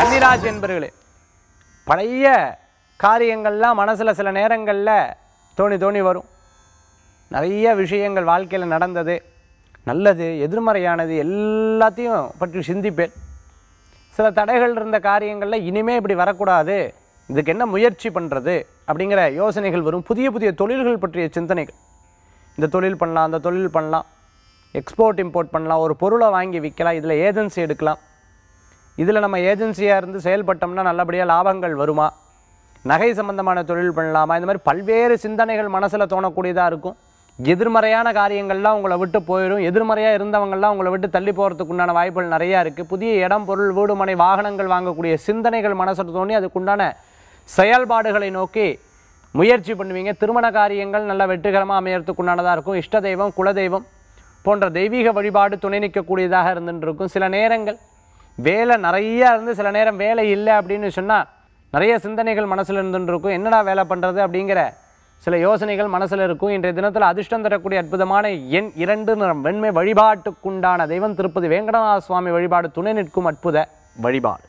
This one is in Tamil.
கன்னிராஜ் என்பர்களே பழைய காரியங்கள்லாம் மனசில் சில நேரங்களில் தோணி தோணி வரும். நிறைய விஷயங்கள் வாழ்க்கையில் நடந்தது நல்லது எதிர்மறையானது எல்லாத்தையும் பற்றி சிந்திப்பேன். சில தடைகள் இருந்த காரியங்களில் இனிமே இப்படி வரக்கூடாது இதுக்கு என்ன முயற்சி பண்ணுறது அப்படிங்கிற யோசனைகள் வரும். புதிய புதிய தொழில்கள் பற்றிய சிந்தனைகள். இந்த தொழில் பண்ணலாம் அந்த தொழில் பண்ணலாம் எக்ஸ்போர்ட் இம்போர்ட் பண்ணலாம் ஒரு பொருளை வாங்கி விற்கலாம் இதில் ஏஜென்சி எடுக்கலாம். இதில் நம்ம ஏஜென்சியாக இருந்து செயல்பட்டோம்னா நல்லபடியாக லாபங்கள் வருமா? நகை சம்பந்தமான தொழில் பண்ணலாமா? இந்த மாதிரி பல்வேறு சிந்தனைகள் மனசில் தோணக்கூடியதாக இருக்கும். எதிர்மறையான காரியங்கள்லாம் உங்களை விட்டு போயிடும் எதிர்மறையாக இருந்தவங்கள்லாம் உங்களை விட்டு தள்ளி போகிறதுக்கு உண்டான வாய்ப்புகள் நிறையா இருக்குது புதிய இடம் பொருள் வீடு மனை வாகனங்கள் வாங்கக்கூடிய சிந்தனைகள் மனசில் தோணி அதுக்குண்டான செயல்பாடுகளை நோக்கி முயற்சி பண்ணுவீங்க. திருமண காரியங்கள் நல்ல வெற்றிகரமாக அமையறதுக்குண்டானதாக இருக்கும். இஷ்ட தெய்வம் குலதெய்வம் போன்ற தெய்வீக வழிபாடு துணை நிற்கக்கூடியதாக இருந்துட்டு இருக்கும். சில நேரங்கள் வேலை நிறையா இருந்து சில நேரம் வேலை இல்லை அப்படின்னு சொன்னால் நிறைய சிந்தனைகள் மனசில் இருந்துருக்கும். இருக்கும் என்னடா வேலை பண்ணுறது அப்படிங்கிற சில யோசனைகள் மனசில் இருக்கும். இன்றைய தினத்தில் அதிர்ஷ்டம் தரக்கூடிய அற்புதமான எண் இரண்டு நிறம் வெண்மை வழிபாட்டுக்குண்டான தெய்வம் திருப்பதி வேங்கடநாத சுவாமி வழிபாடு துணை நிற்கும் அற்புத வழிபாடு.